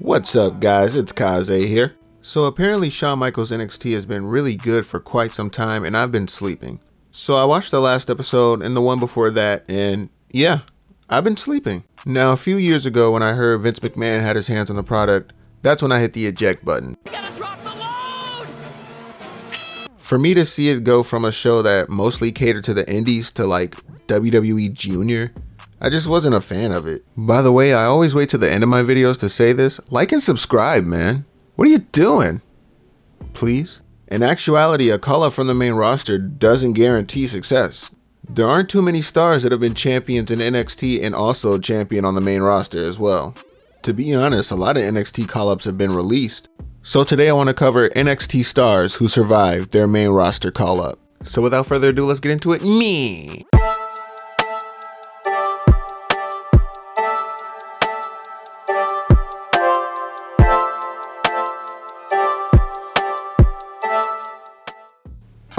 What's up guys, it's Koze here. So apparently Shawn Michaels NXT has been really good for quite some time and I've been sleeping. So I watched the last episode and the one before that and yeah, I've been sleeping. Now a few years ago when I heard Vince McMahon had his hands on the product, that's when I hit the eject button. For me to see it go from a show that mostly catered to the indies to like WWE Junior, I just wasn't a fan of it. By the way, I always wait to the end of my videos to say this. Like and subscribe, man. What are you doing? Please? In actuality, a call up from the main roster doesn't guarantee success. There aren't too many stars that have been champions in NXT and also champion on the main roster as well. To be honest, a lot of NXT call ups have been released. So today I want to cover NXT stars who survived their main roster call up. So without further ado, let's get into it. Me!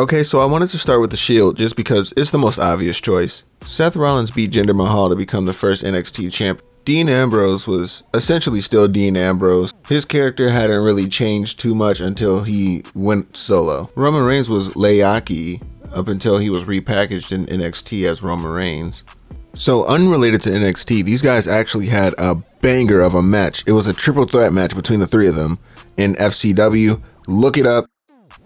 Okay, so I wanted to start with the Shield just because it's the most obvious choice. Seth Rollins beat Jinder Mahal to become the first NXT champ. Dean Ambrose was essentially still Dean Ambrose. His character hadn't really changed too much until he went solo. Roman Reigns was Leakee up until he was repackaged in NXT as Roman Reigns. So unrelated to NXT, these guys actually had a banger of a match. It was a triple threat match between the three of them in FCW. Look it up.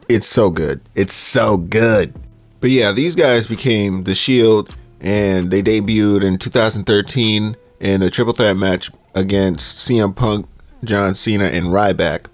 It's so good. It's so good. But yeah, these guys became the Shield and they debuted in 2013 in a triple threat match against CM Punk, John Cena, and Ryback.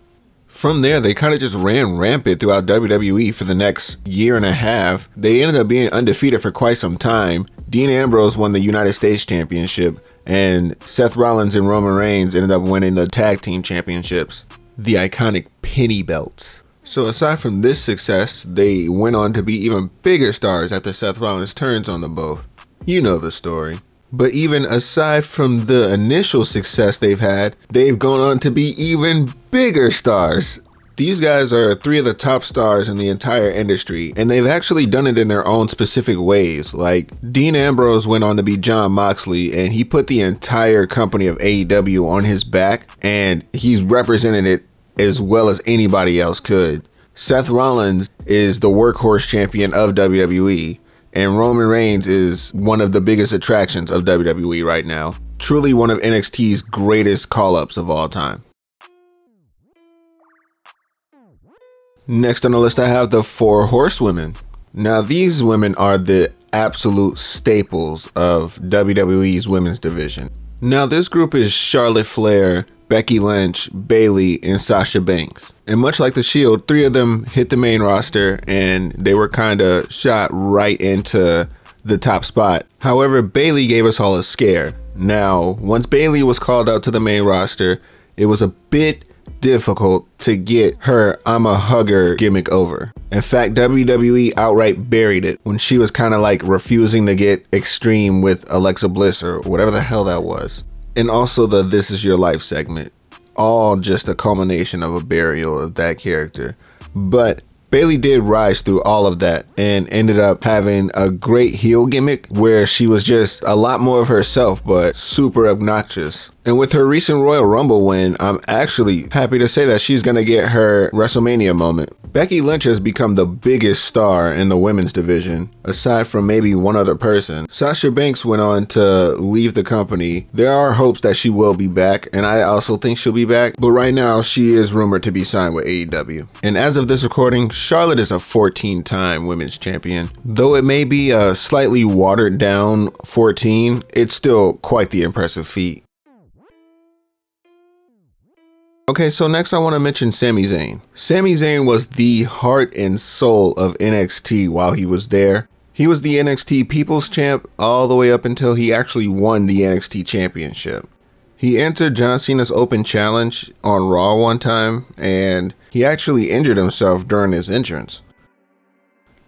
From there, they kind of just ran rampant throughout WWE for the next year and a half. They ended up being undefeated for quite some time. Dean Ambrose won the United States Championship, and Seth Rollins and Roman Reigns ended up winning the Tag Team Championships, the iconic penny belts. So aside from this success, they went on to be even bigger stars after Seth Rollins turns on them both. You know the story. But even aside from the initial success they've had, they've gone on to be even bigger stars. These guys are three of the top stars in the entire industry, and they've actually done it in their own specific ways. Like, Dean Ambrose went on to be Jon Moxley, and he put the entire company of AEW on his back, and he's represented it as well as anybody else could. Seth Rollins is the workhorse champion of WWE, and Roman Reigns is one of the biggest attractions of WWE right now. Truly one of NXT's greatest call ups of all time. Next on the list, I have the Four Horsewomen. Now, these women are the absolute staples of WWE's women's division. Now, this group is Charlotte Flair, Becky Lynch, Bayley, and Sasha Banks. And much like the Shield, three of them hit the main roster and they were kind of shot right into the top spot. However, Bayley gave us all a scare. Now, once Bayley was called out to the main roster, it was a bit difficult to get her I'm a hugger gimmick over. In fact, WWE outright buried it when she was kind of like refusing to get extreme with Alexa Bliss or whatever the hell that was and also the This Is Your Life segment. All just a culmination of a burial of that character. But Bayley did rise through all of that and ended up having a great heel gimmick where she was just a lot more of herself, but super obnoxious. And with her recent Royal Rumble win, I'm actually happy to say that she's going to get her WrestleMania moment. Becky Lynch has become the biggest star in the women's division, aside from maybe one other person. Sasha Banks went on to leave the company. There are hopes that she will be back, and I also think she'll be back, but right now she is rumored to be signed with AEW. And as of this recording, Charlotte is a 14 time women's champion. Though it may be a slightly watered down 14, it's still quite the impressive feat. Okay, so next I want to mention Sami Zayn. Sami Zayn was the heart and soul of NXT while he was there. He was the NXT People's Champ all the way up until he actually won the NXT Championship. He entered John Cena's Open Challenge on Raw one time, and he actually injured himself during his entrance.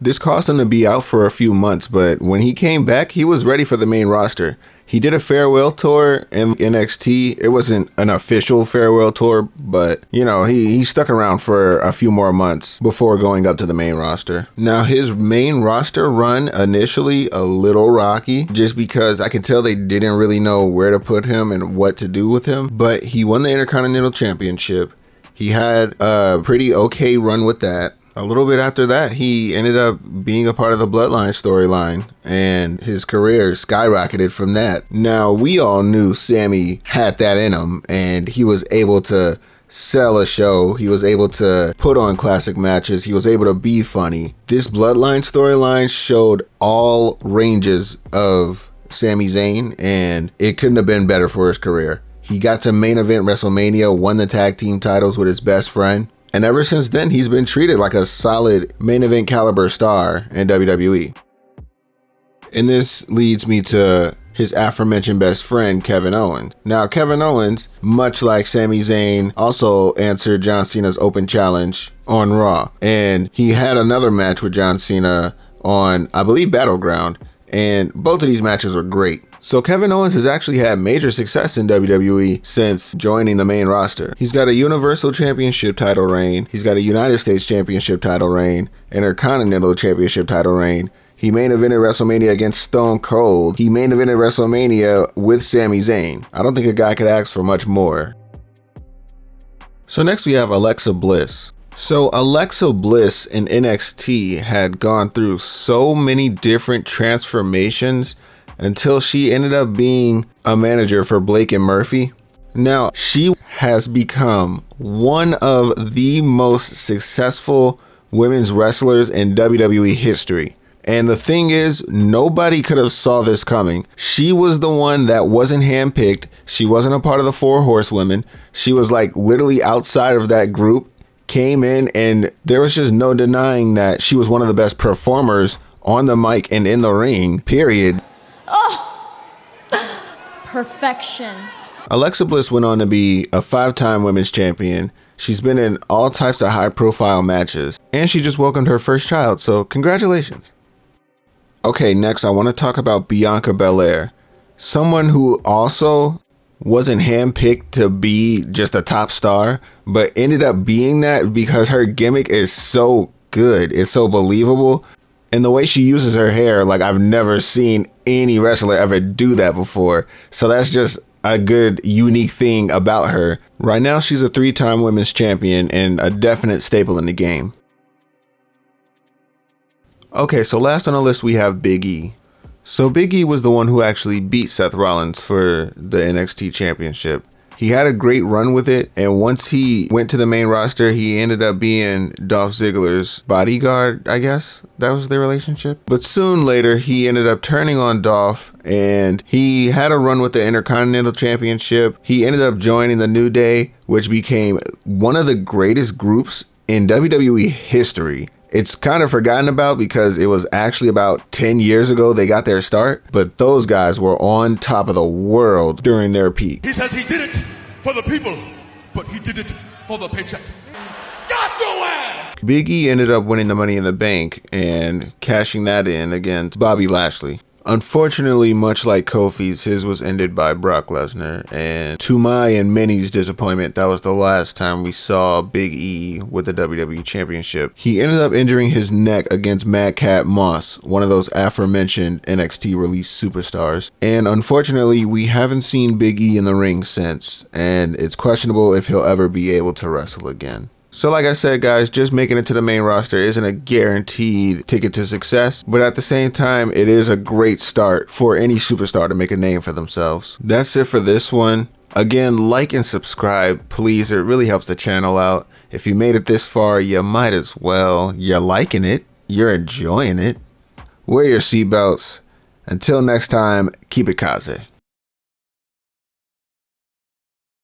This caused him to be out for a few months, but when he came back, he was ready for the main roster. He did a farewell tour in NXT. It wasn't an official farewell tour, but you know, he, he stuck around for a few more months before going up to the main roster. Now, his main roster run initially a little rocky just because I could tell they didn't really know where to put him and what to do with him, but he won the Intercontinental Championship. He had a pretty okay run with that. A little bit after that, he ended up being a part of the Bloodline storyline, and his career skyrocketed from that. Now, we all knew Sami had that in him, and he was able to sell a show. He was able to put on classic matches. He was able to be funny. This Bloodline storyline showed all ranges of Sami Zayn, and it couldn't have been better for his career. He got to main event WrestleMania, won the tag team titles with his best friend, and ever since then, he's been treated like a solid main event caliber star in WWE. And this leads me to his aforementioned best friend, Kevin Owens. Now, Kevin Owens, much like Sami Zayn, also answered John Cena's open challenge on Raw. And he had another match with John Cena on, I believe, Battleground. And both of these matches were great. So Kevin Owens has actually had major success in WWE since joining the main roster. He's got a Universal Championship title reign, he's got a United States Championship title reign, Intercontinental Championship title reign. He main evented WrestleMania against Stone Cold. He main evented WrestleMania with Sami Zayn. I don't think a guy could ask for much more. So next we have Alexa Bliss. So Alexa Bliss in NXT had gone through so many different transformations until she ended up being a manager for Blake and Murphy. Now, she has become one of the most successful women's wrestlers in WWE history. And the thing is, nobody could have saw this coming. She was the one that wasn't handpicked. She wasn't a part of the four horsewomen. She was like literally outside of that group, came in, and there was just no denying that she was one of the best performers on the mic and in the ring, period. Oh, perfection. Alexa Bliss went on to be a five time women's champion. She's been in all types of high profile matches, and she just welcomed her first child, so congratulations. Okay, next I want to talk about Bianca Belair, someone who also wasn't handpicked to be just a top star, but ended up being that because her gimmick is so good, it's so believable, and the way she uses her hair, like I've never seen any wrestler ever do that before. So that's just a good, unique thing about her. Right now, she's a three time women's champion and a definite staple in the game. Okay, so last on the list, we have Big E. So Big E was the one who actually beat Seth Rollins for the NXT Championship. He had a great run with it, and once he went to the main roster, he ended up being Dolph Ziggler's bodyguard, I guess. That was their relationship. But soon later, he ended up turning on Dolph, and he had a run with the Intercontinental Championship. He ended up joining the New Day, which became one of the greatest groups in WWE history. It's kind of forgotten about because it was actually about 10 years ago they got their start, but those guys were on top of the world during their peak. He says he did it for the people, but he did it for the paycheck. Got your ass! Big E ended up winning the Money in the Bank and cashing that in against Bobby Lashley. Unfortunately, much like Kofi's, his was ended by Brock Lesnar. And to my and many's disappointment, that was the last time we saw Big E with the WWE Championship. He ended up injuring his neck against Madcap Moss, one of those aforementioned NXT release superstars. And unfortunately, we haven't seen Big E in the ring since, and it's questionable if he'll ever be able to wrestle again. So, like I said, guys, just making it to the main roster isn't a guaranteed ticket to success, but at the same time, it is a great start for any superstar to make a name for themselves. That's it for this one. Again, like and subscribe, please. It really helps the channel out. If you made it this far, you might as well. You're liking it, you're enjoying it. Wear your seatbelts. Until next time, keep it koze.